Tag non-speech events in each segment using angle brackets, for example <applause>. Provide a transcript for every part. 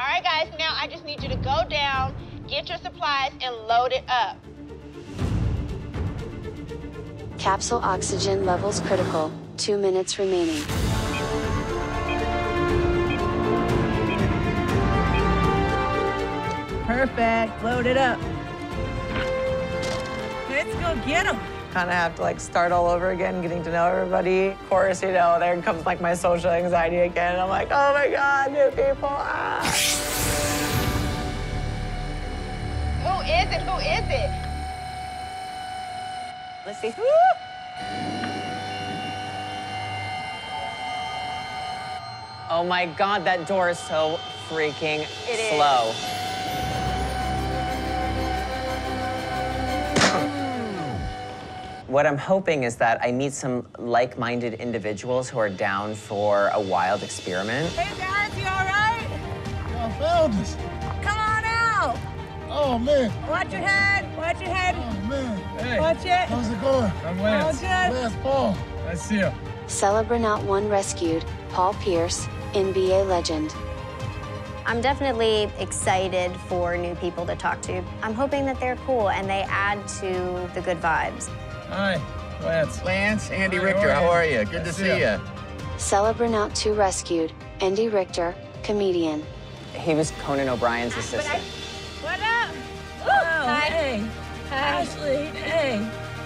All right, guys, now I just need you to go down, get your supplies, and load it up. Capsule oxygen levels critical. Two minutes remaining. Perfect. Load it up. Let's go get them. Kind of have to like start all over again, getting to know everybody. Of course, you know, there comes like my social anxiety again. I'm like, oh my God, new people. Ah. <laughs> Who is it? Who is it? Let's see. Oh my God, that door is so freaking It is. What I'm hoping is that I meet some like-minded individuals who are down for a wild experiment. Hey guys, you all right? I found us. Come on out. Oh man. Watch your head. Watch your head. Oh man. Hey, Watch it. How's it going? I'm All Lance. good. Last Paul. I see you. Celebronaut 1 rescued. Paul Pierce, NBA legend. I'm definitely excited for new people to talk to. I'm hoping that they're cool and they add to the good vibes. Hi, Lance. Lance, Andy Hi, Richter, how how are are you? you? Good Good to to see see ya. you. Celebronaut 2 rescued. Andy Richter, comedian. He was Conan O'Brien's assistant. What up? Oh, hey. Ashley. Hey.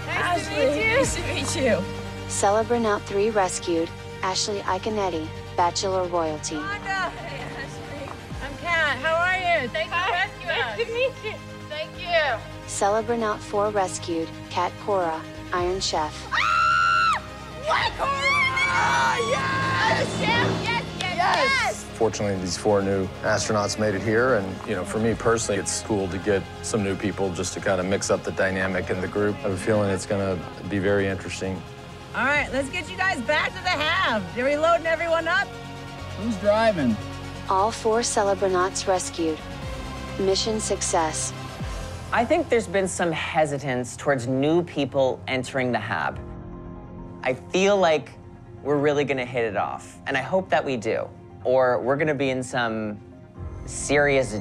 Nice to Ashley. meet you. Nice to meet you. Celebronaut 3 rescued. Ashley Iaconetti, Bachelor Royalty. Wanda. Hey, Ashley. I'm Cat. How are you? Thanks for rescuing us. Nice to meet you. Thank you. Celebronaut 4 rescued. Cat Cora, Iron Chef. Ah! Yes! Yes, yes, yes, yes. Fortunately, these four new astronauts made it here, and you know, for me personally, it's cool to get some new people just to kind of mix up the dynamic in the group. I have a feeling it's going to be very interesting. All right, let's get you guys back to the hab. Are we loading everyone up? Who's driving? All four Celebronauts rescued. Mission success. I think there's been some hesitance towards new people entering the Hab. I feel like we're really gonna hit it off, and I hope that we do, or we're gonna be in some serious